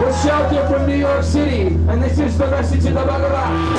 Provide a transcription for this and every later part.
was shouted from New York City, and this is the message of the Bhagavad.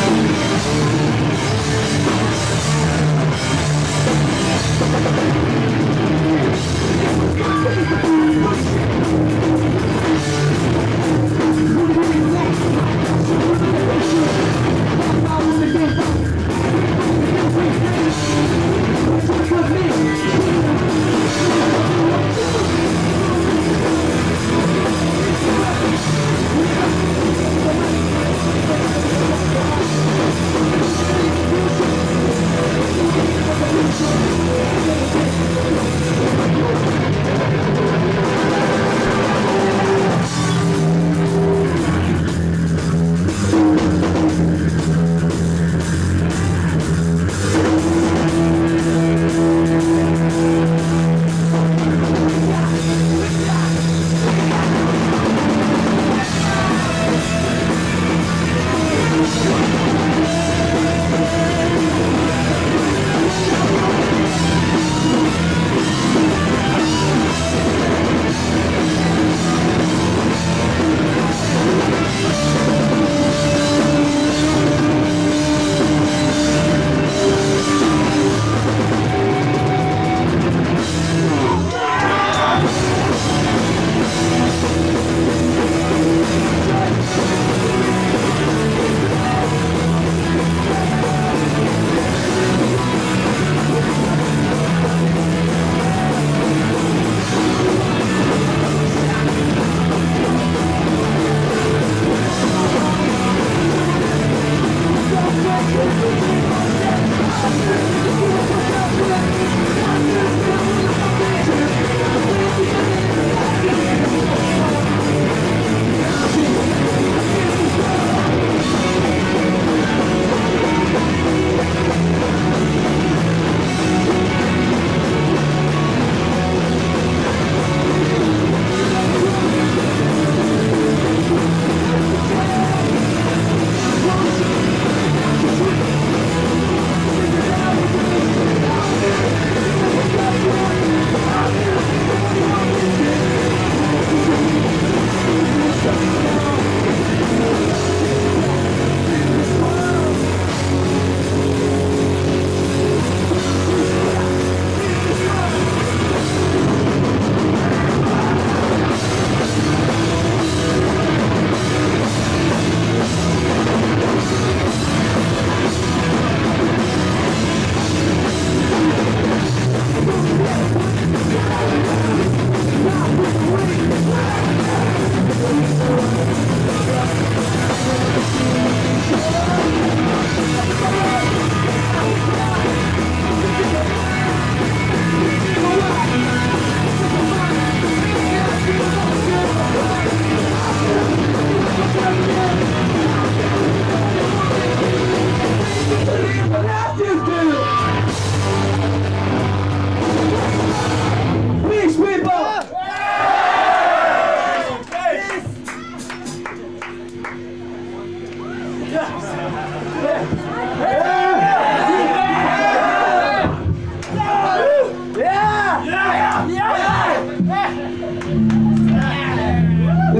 Thank you. This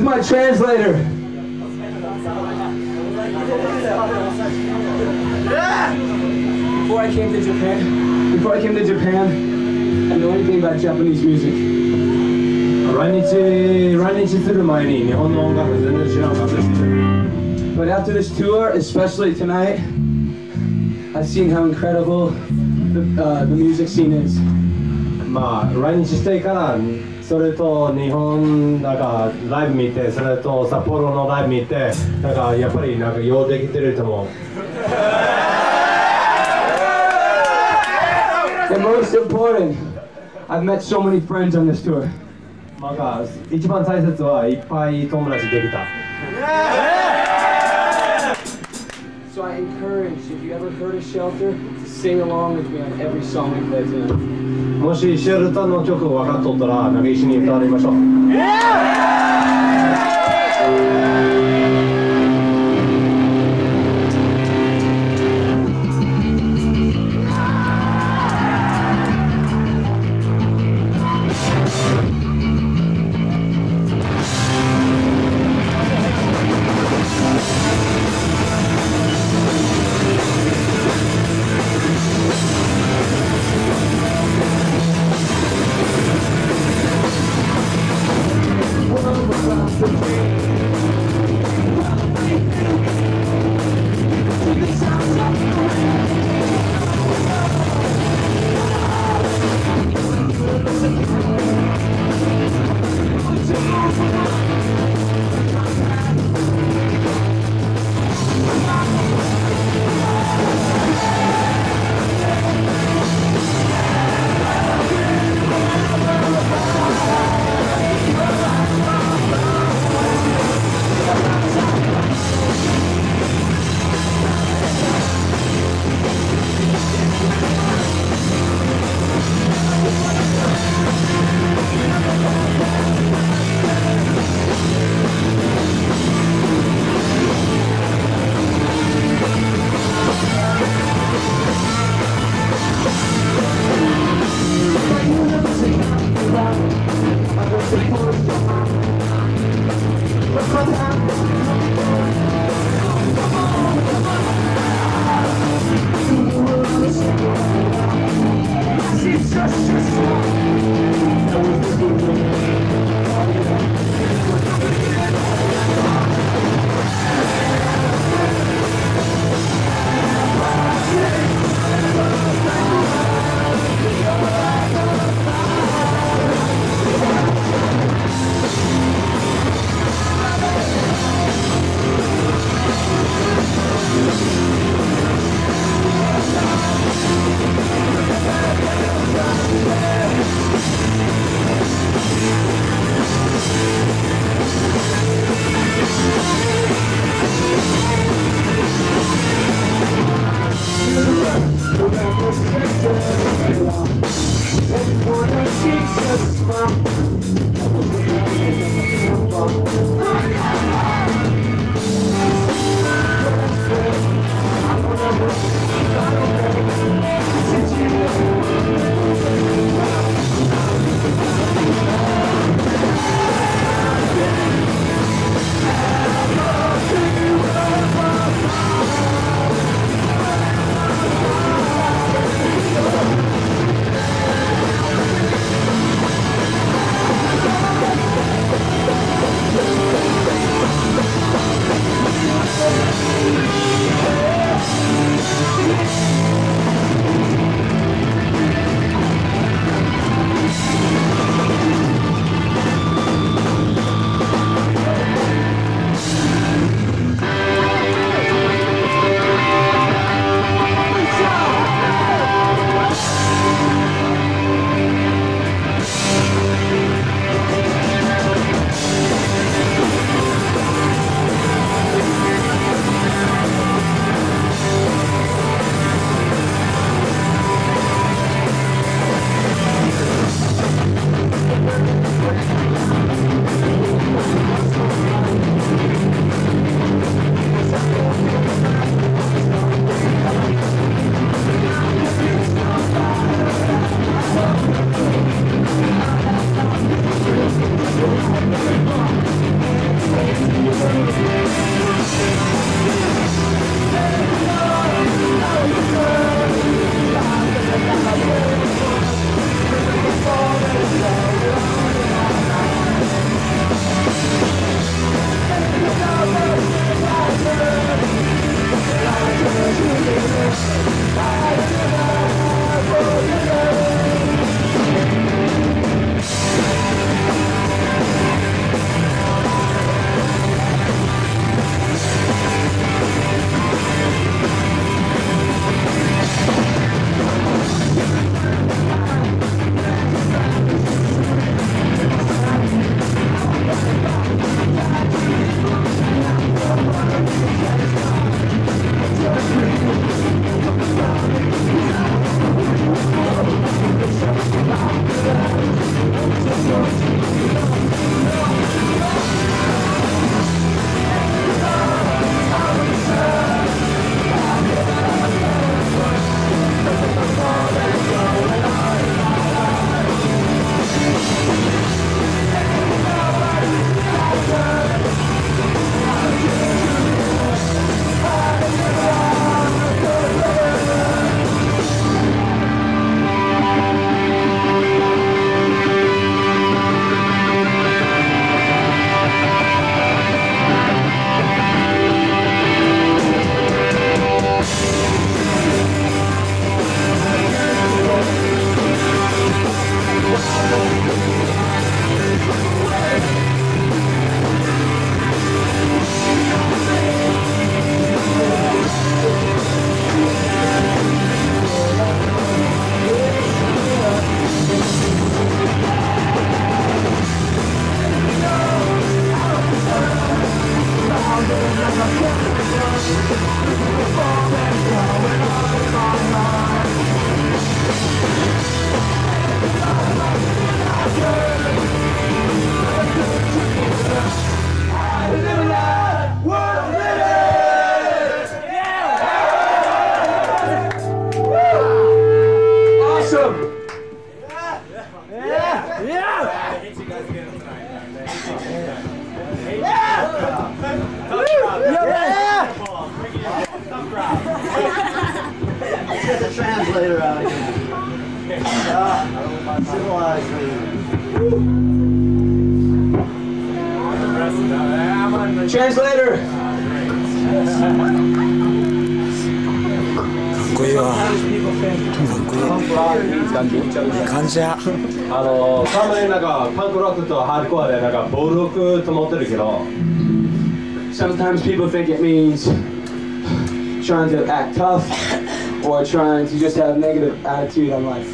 my translator. Before I came to Japan, before I came to Japan, I know anything about Japanese music. 来日、来日する前に日本の音楽全然知らなかったです。But after this tour, especially tonight, I've seen how incredible the, uh, the music scene is. まあ来日してからそれと日本なんかライブ見てそれと札幌のライブ見てなんかやっぱりなんかようできてると思う And most important, I've met so many friends on this tour. なんか一番大切はいっぱい友達できた So I encourage, if you ever heard of Shelter, sing along with me on every song we play tonight. もしシェルターの曲分かっとったらなんか一緒に歌われましょう One Translator. こいいわかっこいい感じやあのたまになんかパンクロックとハードコアでなんか暴力と思ってるけど Sometimes people think it means trying to act tough or trying to just have negative attitude on life.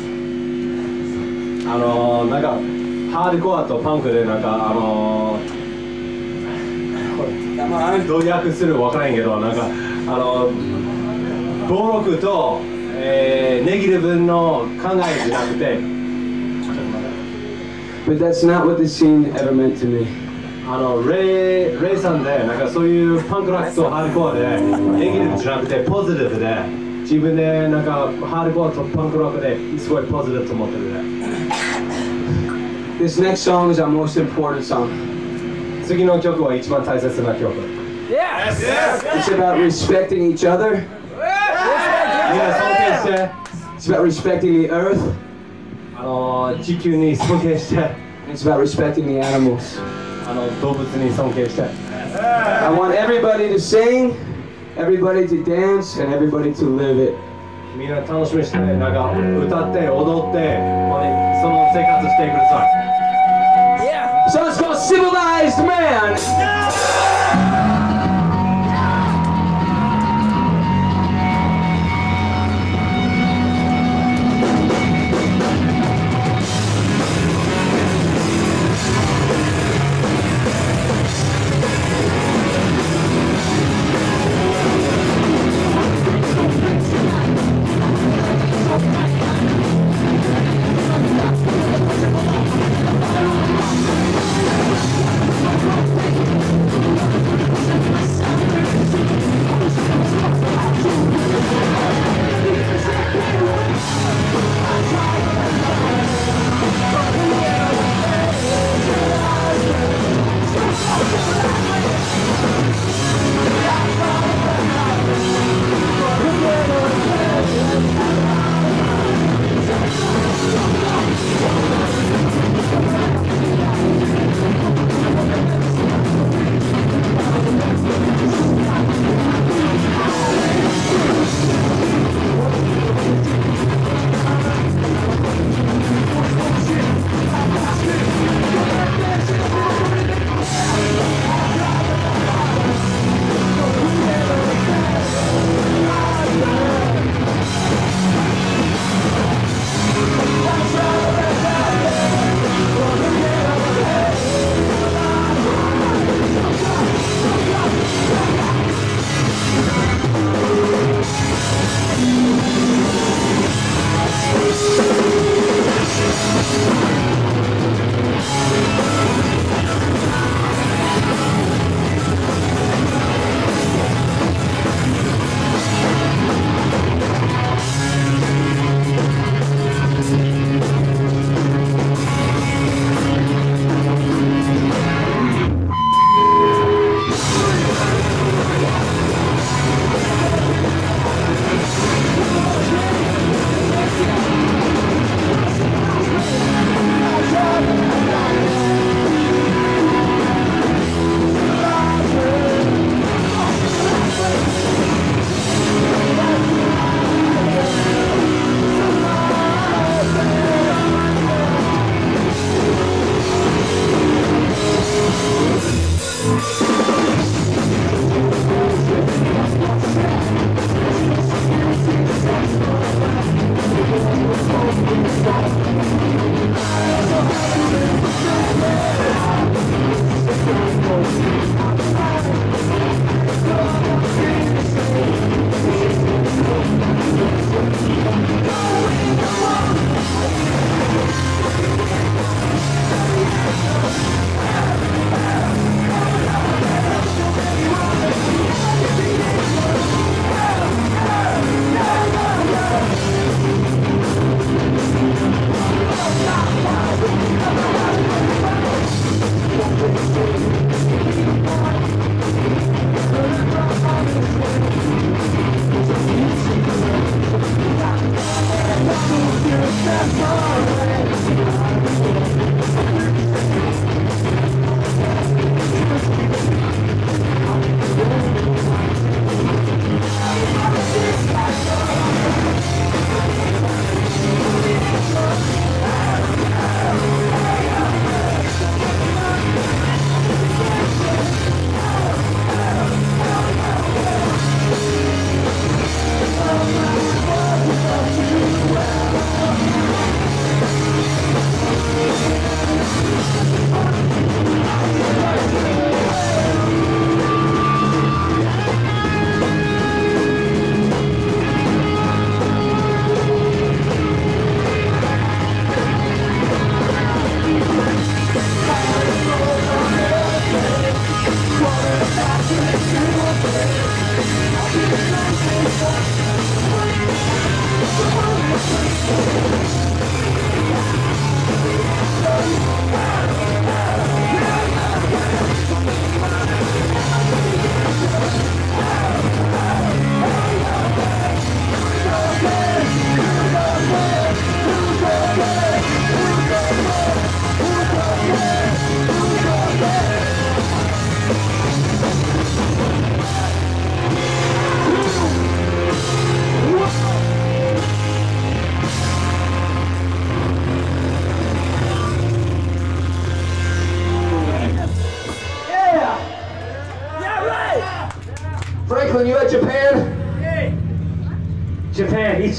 あのなんかハードコアとパンクでなんかあの Come on. どう訳するか分からんけどなんかあの暴力と、えーネギティブの考えじゃなくて But that's not what this scene ever meant to me. あのレイレイさんでなんかそういうパンクロックとハードコアでネギティブじゃなくてポジティブで 自分でなんかハードコアとパンクロックですごいポジティブと思ってるね This next song is our most important song. 次の曲は一番大切な曲 It's about respecting each other. みんな尊敬して It's about respecting the earth. あの地球に尊敬して And it's about respecting the animals. あの動物に尊敬して I want everybody to sing, everybody to dance, and everybody to live it. みんな楽しみにしてなんか歌って踊ってほんでその生活してください So it's called Civilized Man. Thank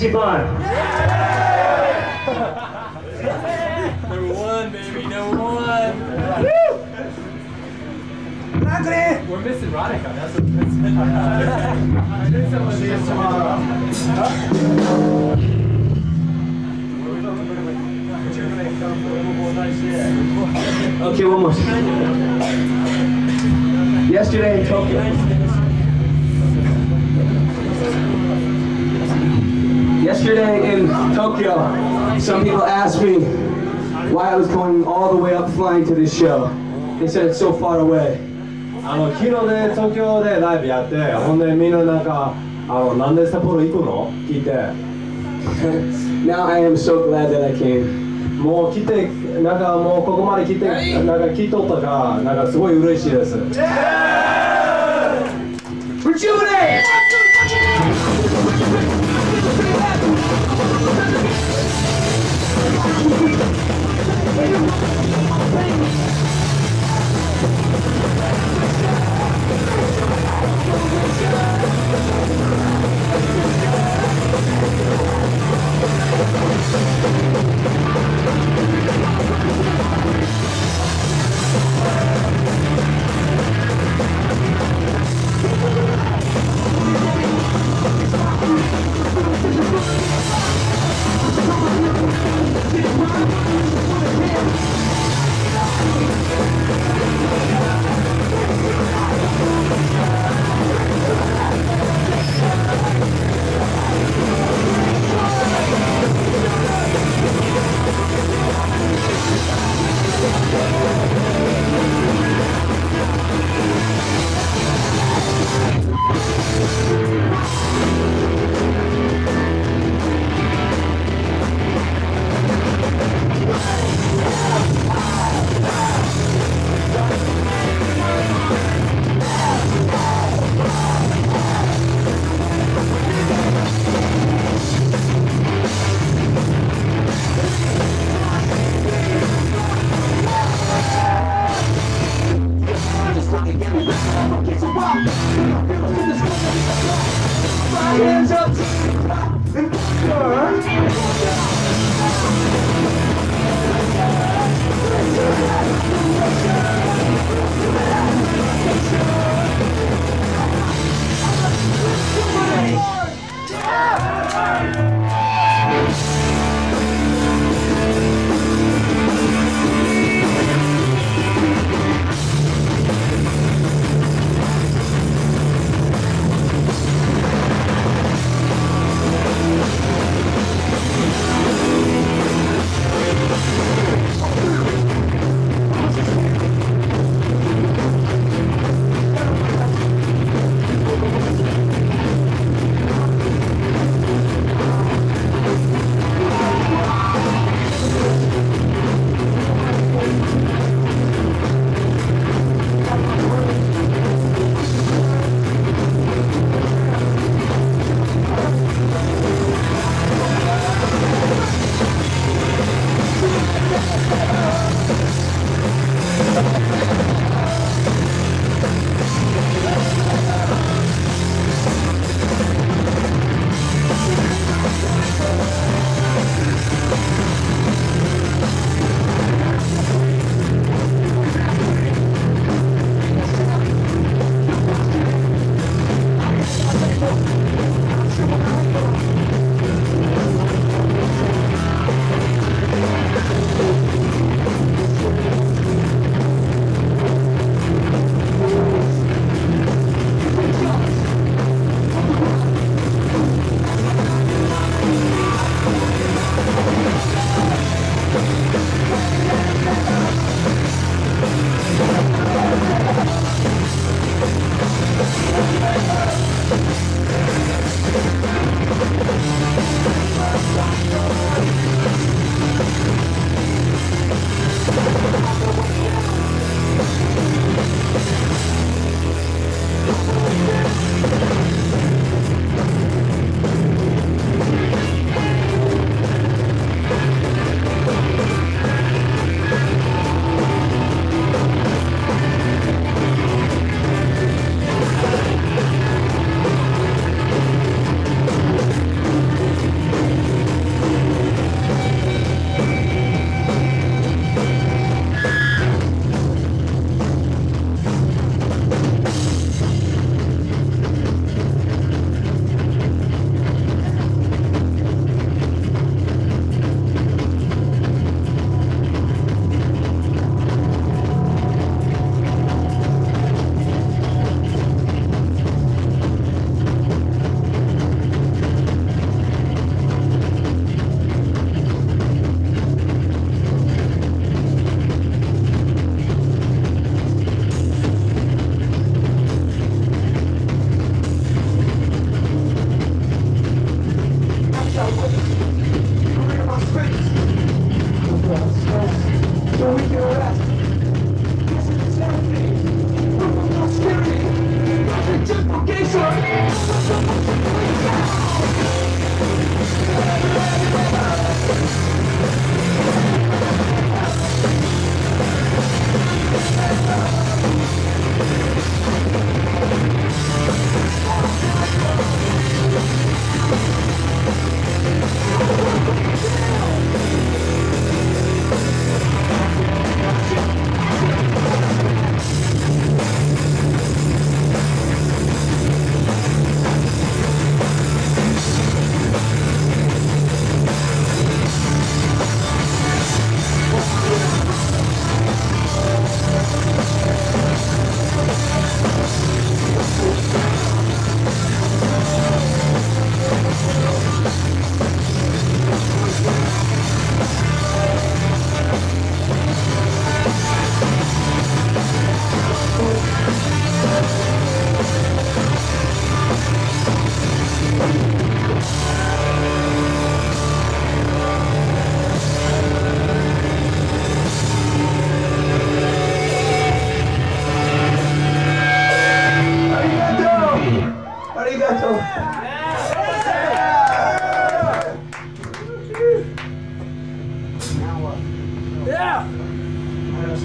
Jibon was going all the way up flying to this show. They said it's so far away. あの昨日ね東京でライブやってほんでみんななんかあのなんで札幌行くの聞いて Now I am so glad that I came. もう来てなんかもうここまで来てなんか聞いとったかなんかすごい嬉しいです Rejuvenate!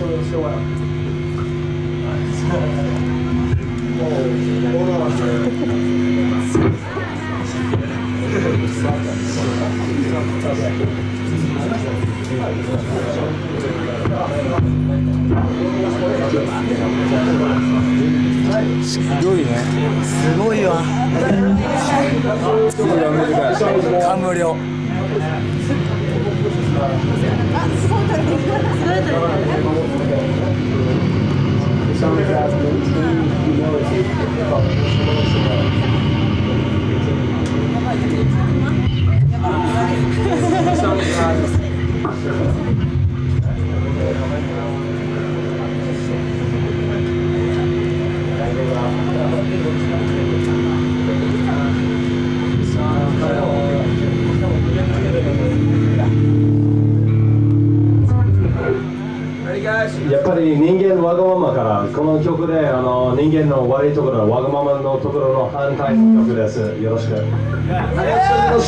不能吃完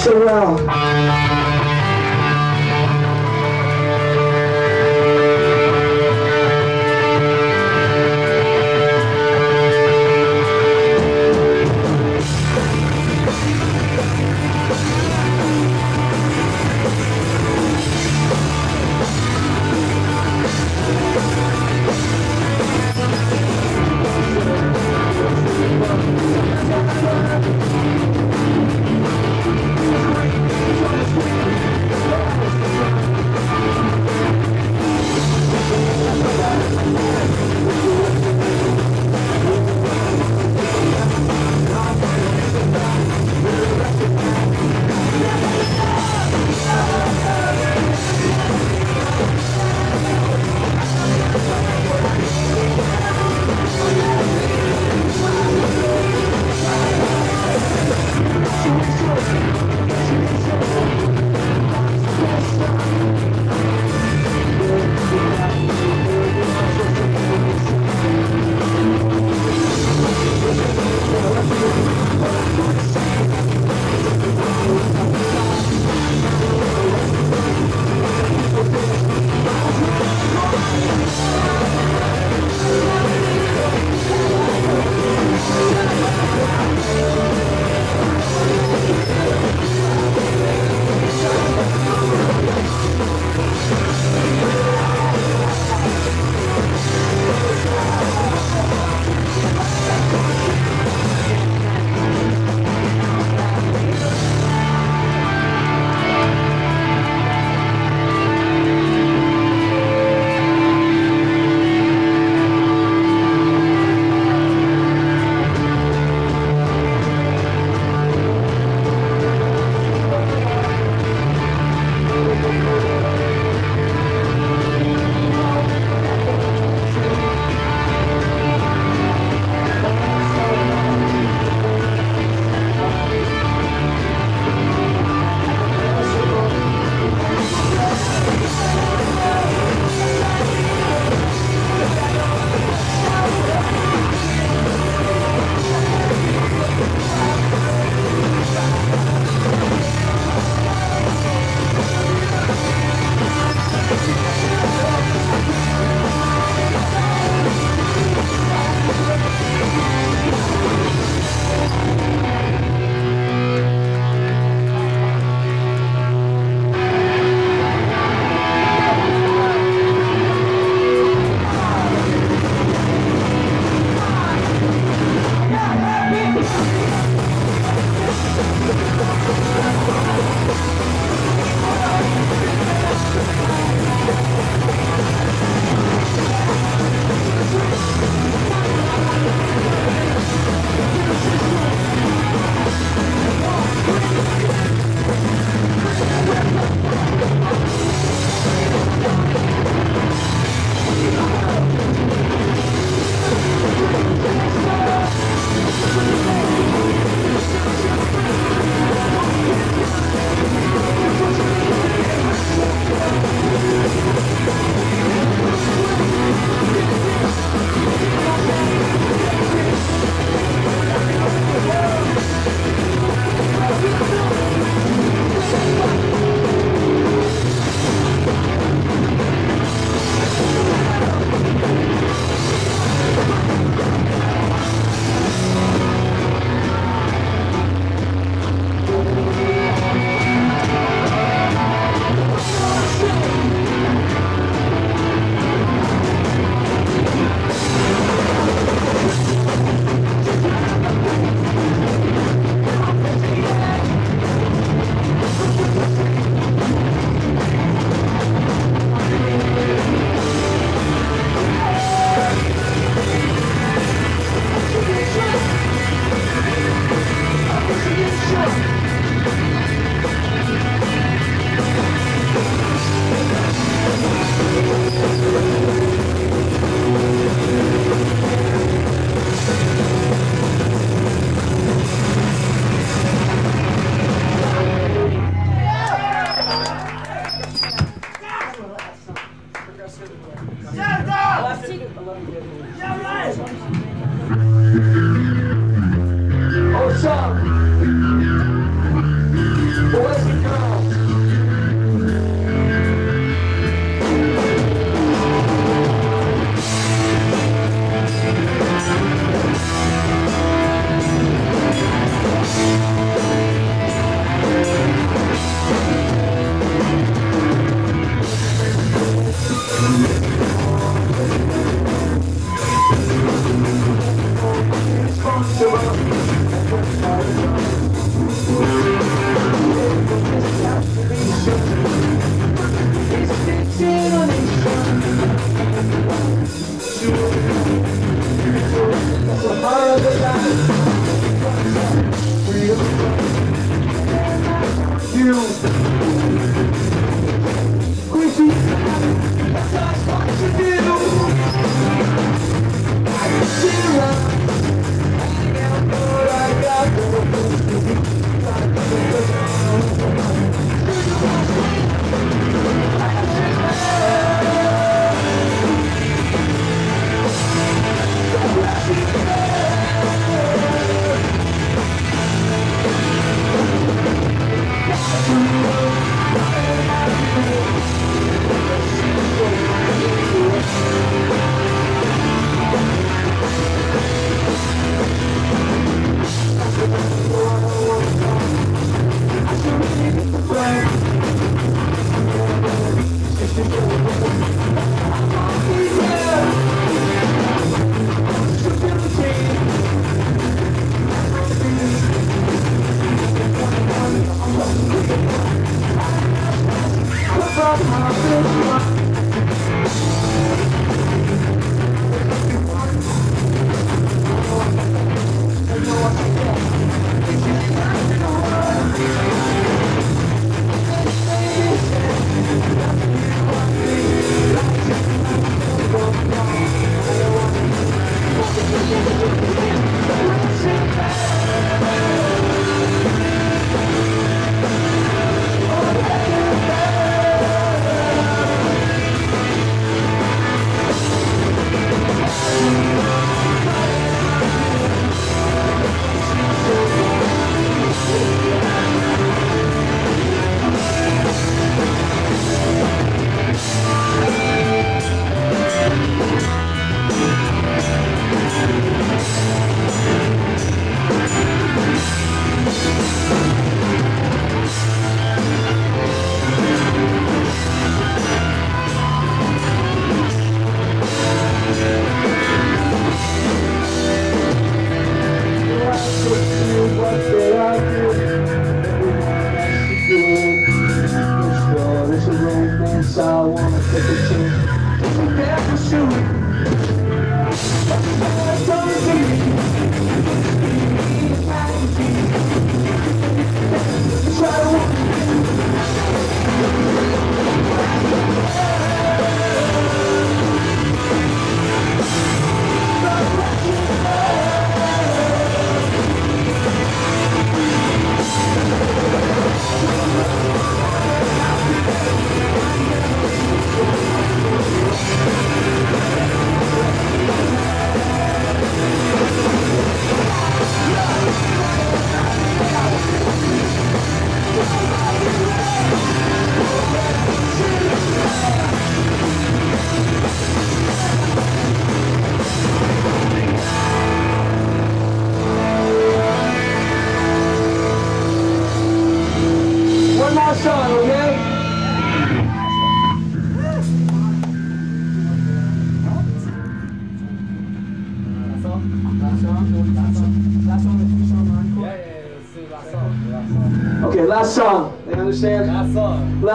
So well.「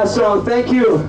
so thank you.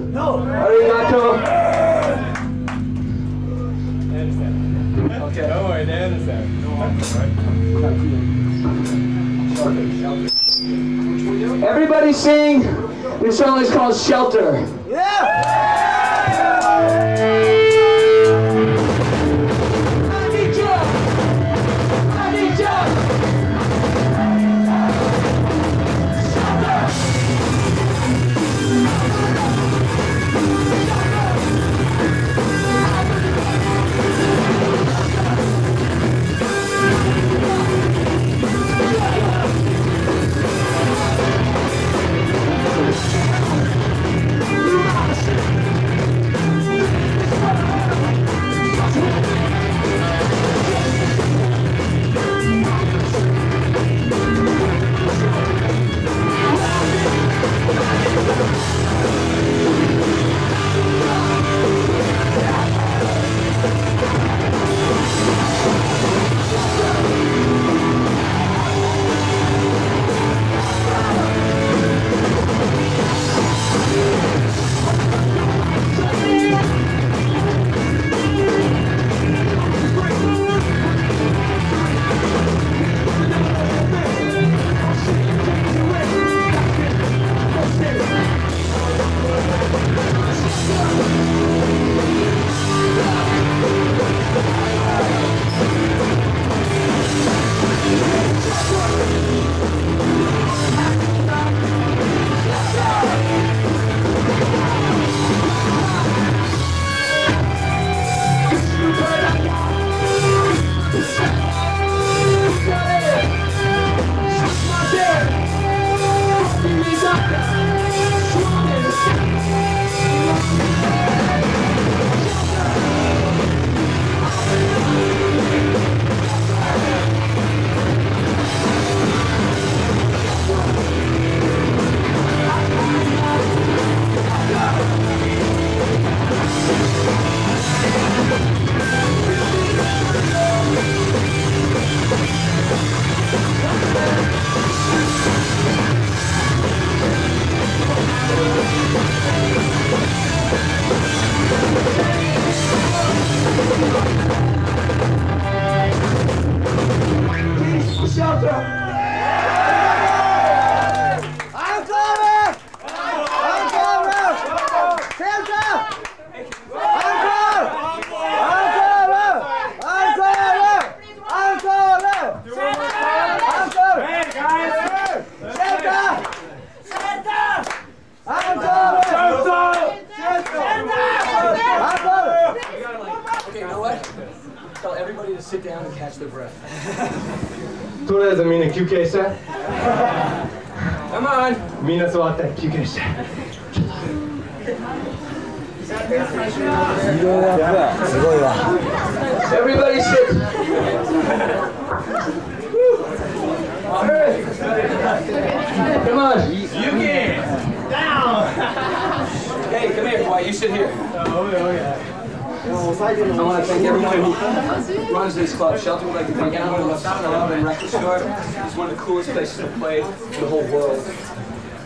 I want to thank everyone who runs this club. Shelter would like to thank everyone who loves club and record store. It's one of the coolest places to play in the whole world.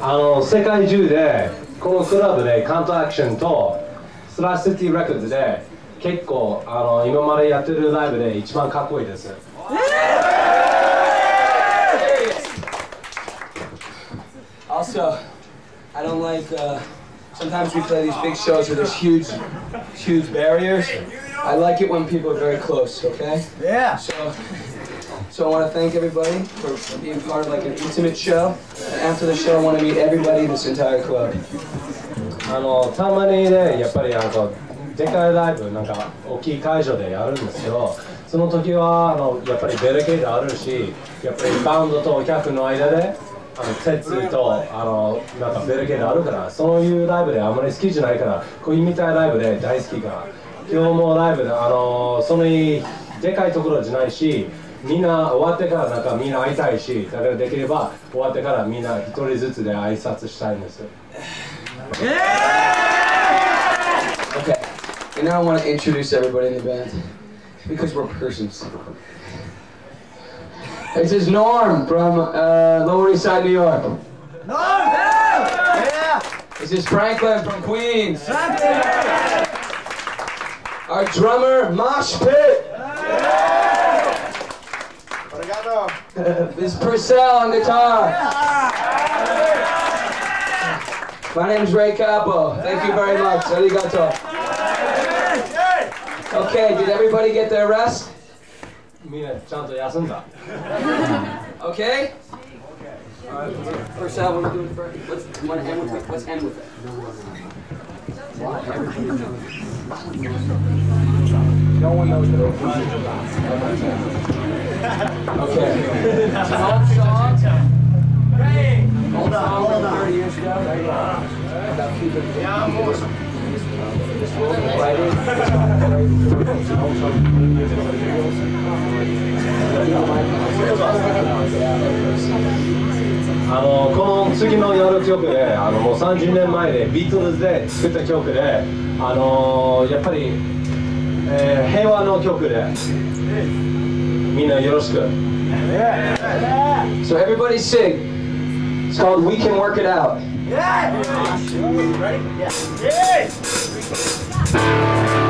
あの世界中でこのクラブでカントアクションとスラッシュシティレコードで結構あの今までやってるライブで一番かっこいいです Also, I don't like. Uh, sometimes we play these big shows where there's huge, huge barriers. I like it when people are very close. Okay. Yeah So, so I want to thank everybody for, for being part of like an intimate show. And after the show, I want to meet everybody in this entire club. あのたまにねやっぱりあのでかいライブなんか大きい会場でやるんですけどその時はあのやっぱりベルケードあるしやっぱりバンドとお客の間で あの鉄とあのなんかベルケードあるからそういうライブであんまり好きじゃないからこういうみたいなライブで大好きから今日もライブであのそのでかいところじゃないしみんな終わってからなんかみんな会いたいしだからできれば終わってからみんな一人ずつで挨拶したいんです Okay. And now I want to introduce everybody in the band because we're persons. This is Norm from uh, Lower East Side, New York. Norm! Yeah! This is Franklin from Queens. Franklin. Our drummer, Mosh Pit. This is Purcell on guitar. My name is Ray Capo. Thank you very much. Arigato. Okay, did everybody get their rest? Okay? First out, what are we doing first? Let's, end with it? Let's end with it. No one knows that. okay. It's an old song. 30 years ago. Uh, yeah, I'm awesome. あのこの次のやる曲であのもう30年前でビートルズで作った曲であのやっぱり、えー平和の曲でみんなよろしく So everybody sing. It's called We Can Work It Out. yeah。yeah。yeah Thank you.